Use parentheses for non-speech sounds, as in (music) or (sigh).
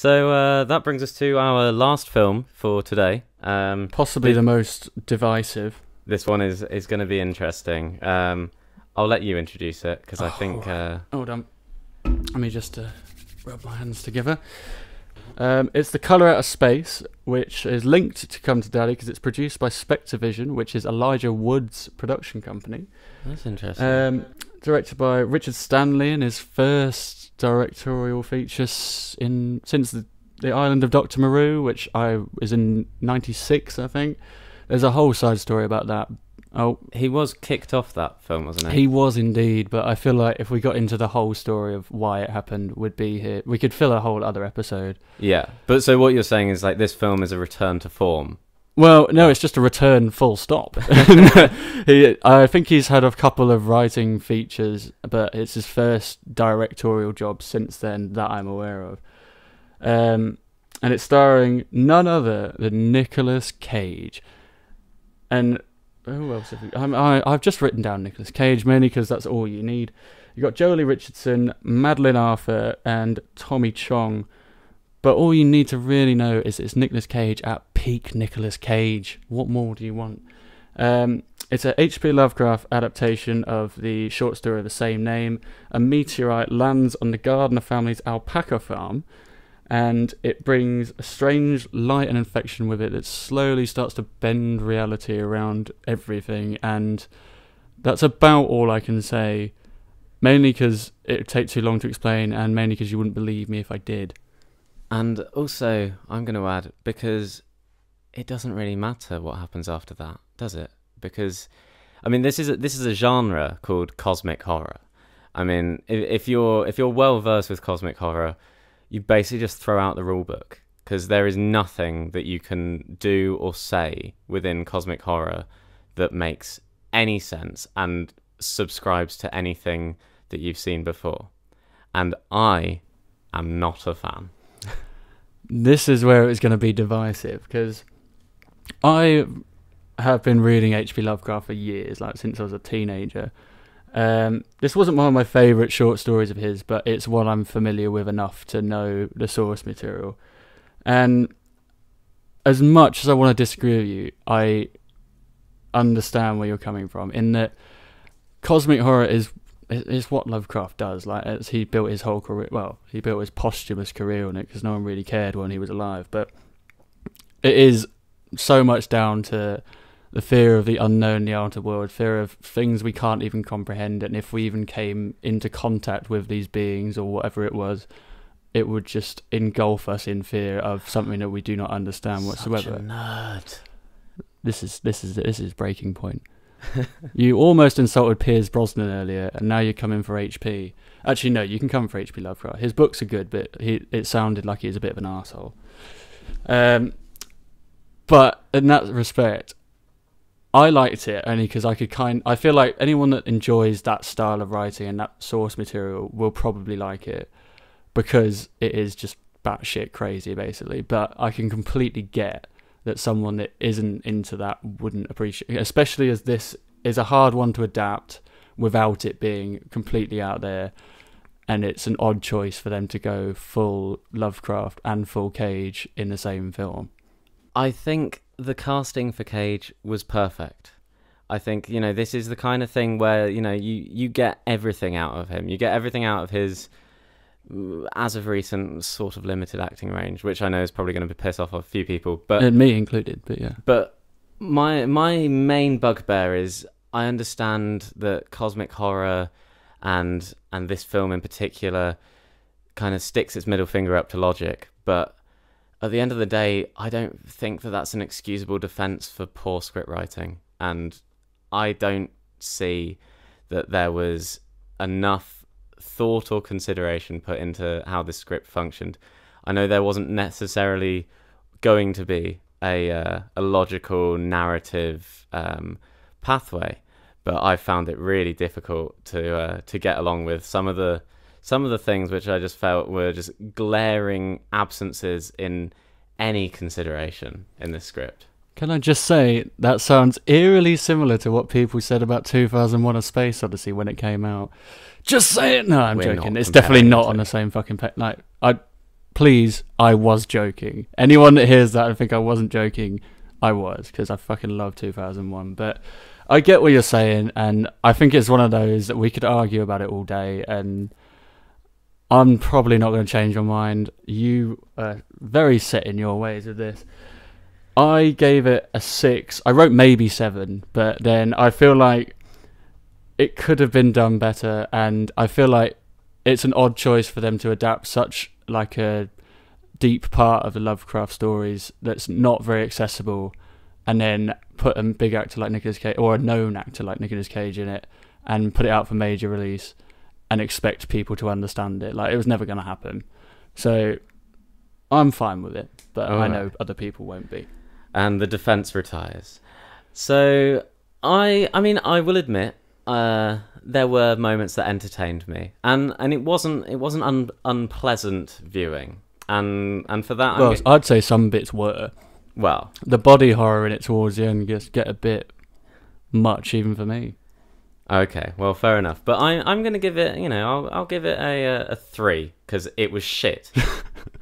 So uh, that brings us to our last film for today. Um, Possibly the most divisive. this one is is going to be interesting. Um, I'll let you introduce it because I Oh. think uh, Hold on. Let me just uh, rub my hands together. Um, it's The Colour Out of Space, which is linked to Come to Daddy because it's produced by SpectreVision, which is Elijah Wood's production company. that's interesting. Um, directed by Richard Stanley in his first directorial feature s- in since the, the Island of Doctor Moreau, which I was in '96, I think. There's a whole side story about that. Oh, he was kicked off that film, wasn't he He was indeed, but I feel like if we got into the whole story of why it happened, would be here. We could fill a whole other episode. Yeah, but so what you're saying is like this film is a return to form. Well, no, it's just a return full stop. (laughs) (laughs) he, I think he's had a couple of writing features, but it's his first directorial job since then that I'm aware of. Um, and it's starring none other than Nicolas Cage. And who else have we? I'm, I, I've just written down Nicolas Cage mainly because that's all you need. You got Joely Richardson, Madeleine Arthur, and Tommy Chong. But all you need to really know is it's Nicolas Cage at peak Nicolas Cage. What more do you want? Um, it's a H.P. Lovecraft adaptation of the short story of the same name. A meteorite lands on the Gardner family's alpaca farm, and it brings a strange light and infection with it that slowly starts to bend reality around everything. And that's about all I can say. Mainly because it would take too long to explain, and mainly because you wouldn't believe me if I did. And also, I'm going to add because it doesn't really matter what happens after that, does it? Because I mean, this is a, this is a genre called cosmic horror. I mean, if, if you're if you're well versed with cosmic horror, you basically just throw out the rule book because there is nothing that you can do or say within cosmic horror that makes any sense and subscribes to anything that you've seen before. And I am not a fan. this is where it's going to be divisive because I have been reading H.P. Lovecraft for years, like since I was a teenager. Um, this wasn't one of my favourite short stories of his, but it's one I'm familiar with enough to know the source material. And as much as I want to disagree with you, I understand where you're coming from. In that, cosmic horror is is what Lovecraft does. Like as he built his whole career. Well, he built his posthumous career on it because no one really cared when he was alive. But it is so much down to the fear of the unknown, the outer world, fear of things we can't even comprehend, and if we even came into contact with these beings or whatever it was, it would just engulf us in fear of something that we do not understand whatsoever. Such a nerd. This is this is this is breaking point. (laughs) you almost insulted Pierce Brosnan earlier, and now you're coming for HP. Actually, no, you can come for HP Lovecraft. His books are good, but he it sounded like he was a bit of an asshole. Um, but in that respect, I liked it only because I could kind. I feel like anyone that enjoys that style of writing and that source material will probably like it because it is just batshit crazy, basically. But I can completely get that someone that isn't into that wouldn't appreciate, especially as this is a hard one to adapt without it being completely out there. And it's an odd choice for them to go full Lovecraft and full Cage in the same film. I think the casting for Cage was perfect. I think you know this is the kind of thing where you know you you get everything out of him. You get everything out of his uh, as of recent sort of limited acting range, which I know is probably going to piss off a few people. But and me included, but yeah. but my my main bugbear is I understand that cosmic horror and and this film in particular kind of sticks its middle finger up to logic, but at the end of the day, I don't think that that's an excusable defense for poor script writing, and I don't see that there was enough thought or consideration put into how this script functioned. I know there wasn't necessarily going to be a uh, a logical narrative um, pathway, but I found it really difficult to uh, to get along with some of the some of the things which I just felt were just glaring absences in any consideration in this script. Can I just say that sounds eerily similar to what people said about 2001: A Space Odyssey when it came out? Just say it. No, I'm We're joking. It's definitely not on the same fucking pe- like. I please, I was joking. Anyone that hears that and think I wasn't joking, I was because I fucking love 2001. But I get what you're saying, and I think it's one of those that we could argue about it all day, and I'm probably not going to change your mind. You are very set in your ways of this. I gave it a six. I wrote maybe seven, but then I feel like it could have been done better, and I feel like it's an odd choice for them to adapt such like a deep part of the Lovecraft stories that's not very accessible, and then put a big actor like Nicolas Cage or a known actor like Nicolas Cage in it, and put it out for major release, and expect people to understand it. Like it was never going to happen. So I'm fine with it, but I know other people won't be. And the defense retires. So I, I mean, I will admit, uh, there were moments that entertained me, and and it wasn't it wasn't un, unpleasant viewing, and and for that, Well, I'm, I'd say some bits were. well, The body horror in it towards the end gets get a bit much, even for me. Okay, well, fair enough. But I I'm gonna give it, you know, I'll I'll give it a uh, a three because it was shit. (laughs)